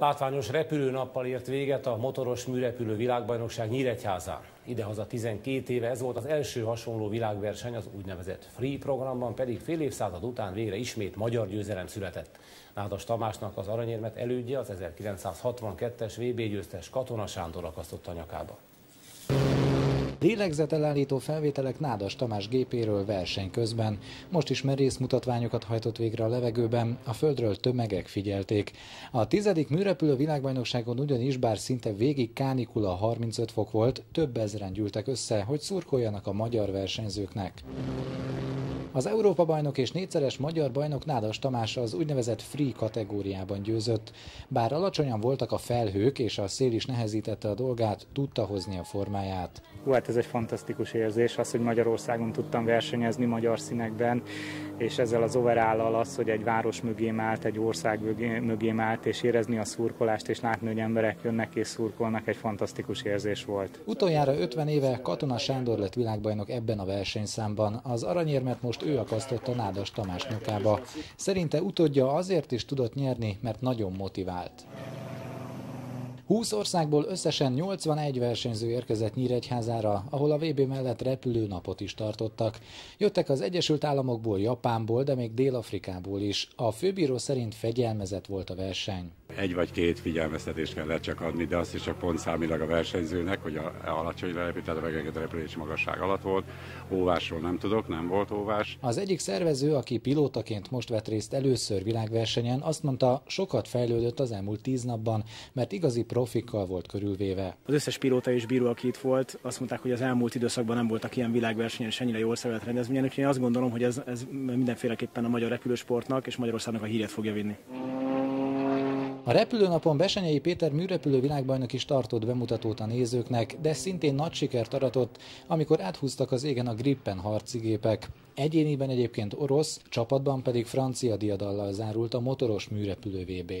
Látványos repülőnappal ért véget a motoros műrepülő világbajnokság Nyíregyházán. Idehaza 12 éve ez volt az első hasonló világverseny, az úgynevezett Free programban pedig fél évszázad után végre ismét magyar győzelem született. Nádas Tamásnak az aranyérmet elődje az 1962-es VB győztes Katona Sándor akasztott a nyakába. Lélegzetelállító felvételek Nádas Tamás gépéről verseny közben. Most is merész mutatványokat hajtott végre a levegőben, a földről tömegek figyelték. A tizedik műrepülő világbajnokságon ugyanis, bár szinte végig kánikula 35 fok volt, több ezeren gyűltek össze, hogy szurkoljanak a magyar versenyzőknek. Az Európa bajnok és négyszeres magyar bajnok Nádas Tamás az úgynevezett free kategóriában győzött. Bár alacsonyan voltak a felhők és a szél is nehezítette a dolgát, tudta hozni a formáját. Hú, hát ez egy fantasztikus érzés, az, hogy Magyarországon tudtam versenyezni magyar színekben, és ezzel az overállal az, hogy egy város mögé állt, egy ország mögé, mögé állt, és érezni a szurkolást, és látni, hogy emberek jönnek és szurkolnak, egy fantasztikus érzés volt. Utoljára 50 éve Katona Sándor lett világbajnok ebben a versenyszámban. Az aranyérmet most ő akasztotta Nádas Tamás nyakába. Szerinte utódja azért is tudott nyerni, mert nagyon motivált. 20 országból összesen 81 versenyző érkezett Nyíregyházára, ahol a VB mellett repülőnapot is tartottak. Jöttek az Egyesült Államokból, Japánból, de még Dél-Afrikából is. A főbíró szerint fegyelmezett volt a verseny. Egy vagy két figyelmeztetést kellett csak adni, de azt is csak pontszámilag a versenyzőnek, hogy a alacsony repülés, tehát a megengedett repülési magasság alatt volt. Óvásról nem tudok, nem volt óvás. Az egyik szervező, aki pilótaként most vett részt először világversenyen, azt mondta, sokat fejlődött az elmúlt tíz napban, mert igazi pro profikkal volt körülvéve. Az összes pilóta és bíró, aki itt volt, azt mondták, hogy az elmúlt időszakban nem voltak ilyen világversenyen, és ennyire jól szervezett rendezvényen, úgyhogy én azt gondolom, hogy ez, ez mindenféleképpen a magyar repülősportnak és Magyarországnak a híret fogja vinni. A repülőnapon Besenyei Péter műrepülő világbajnok is tartott bemutatót a nézőknek, de szintén nagy sikert aratott, amikor áthúztak az égen a Grippen harcigépek. Egyéniben egyébként orosz, csapatban pedig francia diadallal zárult a motoros műrepülő VB.